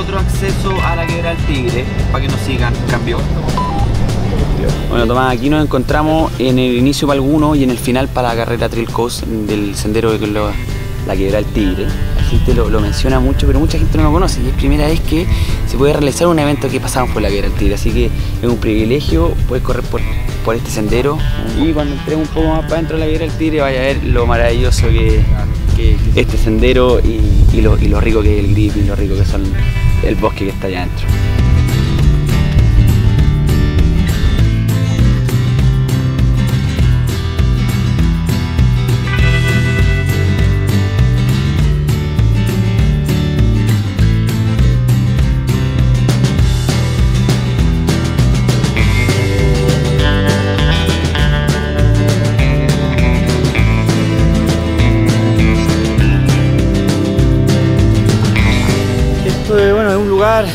otro acceso a la quebrada del Tigre para que nos sigan. Cambio. Bueno Tomás, aquí nos encontramos en el inicio para alguno y en el final para la carrera Trail Coast del sendero de la quebrada del Tigre. La gente lo, menciona mucho, pero mucha gente no lo conoce y es primera vez que se puede realizar un evento que pasamos por la quebrada del Tigre, así que es un privilegio poder correr por, por este sendero y cuando entremos un poco más para adentro de la quebrada del Tigre vaya a ver lo maravilloso que este sendero y, lo, lo rico que es el grip y lo rico que son el bosque que está allá adentro.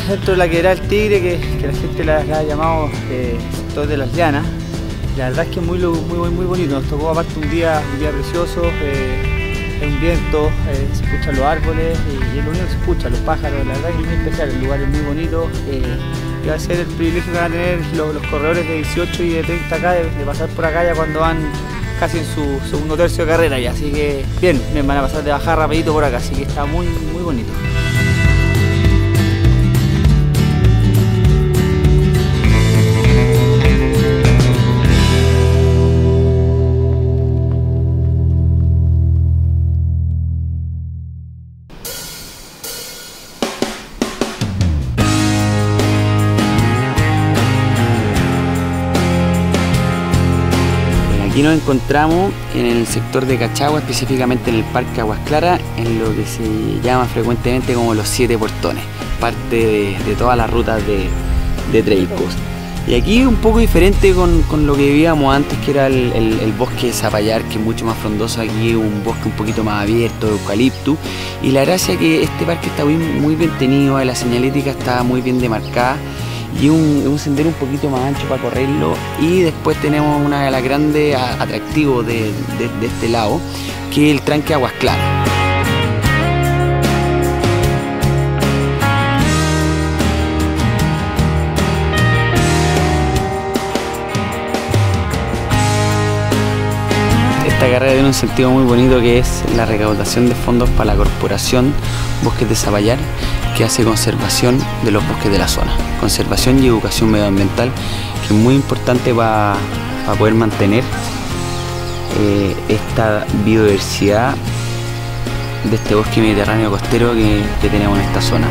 Dentro de la que era el Tigre, que, la gente la, ha llamado eh, de las llanas. La verdad es que es muy, muy, muy bonito, nos tocó aparte un día, un día precioso, eh, un viento, eh, se escuchan los árboles y, es lo único que se escucha, los pájaros, la verdad que es muy especial, el lugar es muy bonito. Eh, y va a ser el privilegio que van a tener los, corredores de 18 y de 30 acá, de, pasar por acá ya cuando van casi en su segundo tercio de carrera ya, así que bien, me van a pasar de bajar rapidito por acá, así que está muy, muy bonito. Aquí nos encontramos en el sector de Cachagua, específicamente en el Parque Aguas Claras, en lo que se llama frecuentemente como los siete portones, parte de, todas las rutas de, de Trail Coast. Y aquí un poco diferente con, lo que vivíamos antes, que era el, bosque de Zapallar, que es mucho más frondoso aquí, un bosque un poquito más abierto, de eucalipto. Y la gracia es que este parque está muy, muy bien tenido, la señalética está muy bien demarcada y un, sendero un poquito más ancho para correrlo y después tenemos una de las grandes atractivos de, de este lado que es el tranque Aguas Claras. Esta carrera tiene un sentido muy bonito que es la recaudación de fondos para la corporación Bosques de Zapallar que hace conservación de los bosques de la zona. Conservación y educación medioambiental que es muy importante para, poder mantener eh, esta biodiversidad de este bosque mediterráneo costero que tenemos en esta zona.